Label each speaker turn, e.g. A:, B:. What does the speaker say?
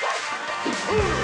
A: Ooh.